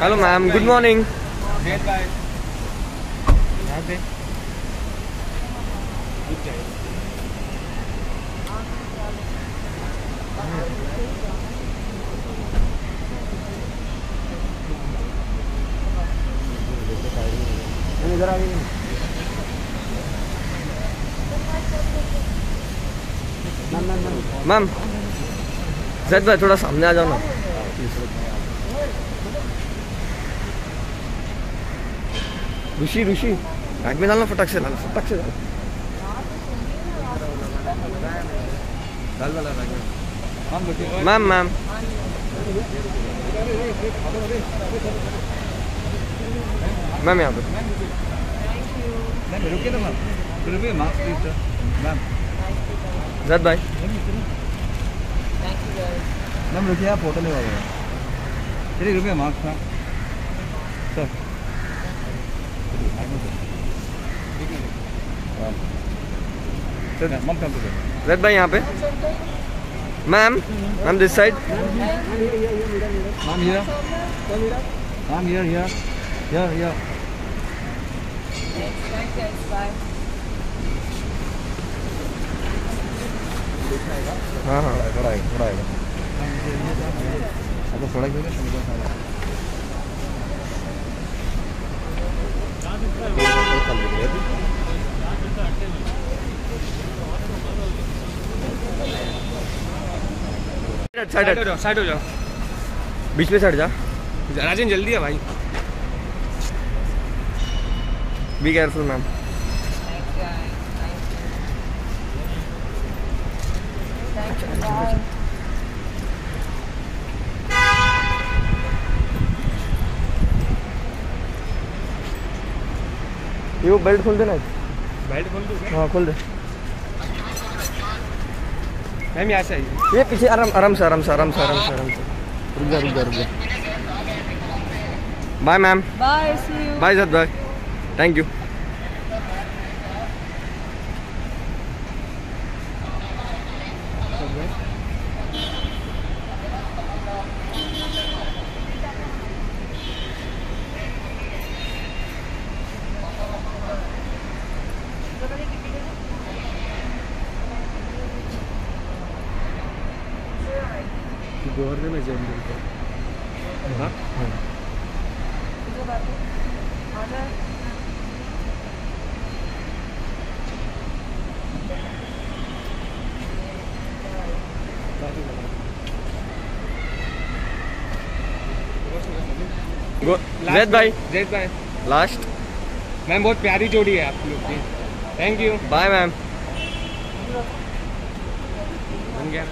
Hello ma'am good morning यहाँ पे इधर आ गई मैम जैद भाई थोड़ा सामने आ जाओ ना ऋषि ऋषि। बैग में डालना, फटक से डाल फटक से डाल। डाल वाला बैग में हम लोग मैम मैम। मैम, यहाँ पे। मैम रुकिए mask please sir ma'am Zaid भाई। मैम, रुकिए, आप फ़ोटो रहे चलिए रुकिए mask ma'am sir. Ma'am Zaid भाई यहाँ पे ma'am ma'am this side Mom here. Mom here, here. Here, here. हाँ हाँ थोड़ा आएगा थोड़ा आएगा अब थोड़ा क्यों साइड साइड हो जाओ साइड हो जाओ। बीच में साइड जा। राजन जल्दी है भाई। बी केयरफुल मैम ये वो बेल्ट खोल देना बेल्ट खोल दूँ हाँ खोल दे। मैम यहाँ से आइए ये पीछे आराम आराम से आराम से आराम से आराम से आराम से रुक जा रुक जा रुक जा बाय मैम बाय बाय जद बाय थैंक यू गोवर्धन में जैन को हाँ। जैद भाई। जैद भाई। लास्ट मैम बहुत प्यारी जोड़ी है आप लोग की। थैंक यू बाय मैम बन गया।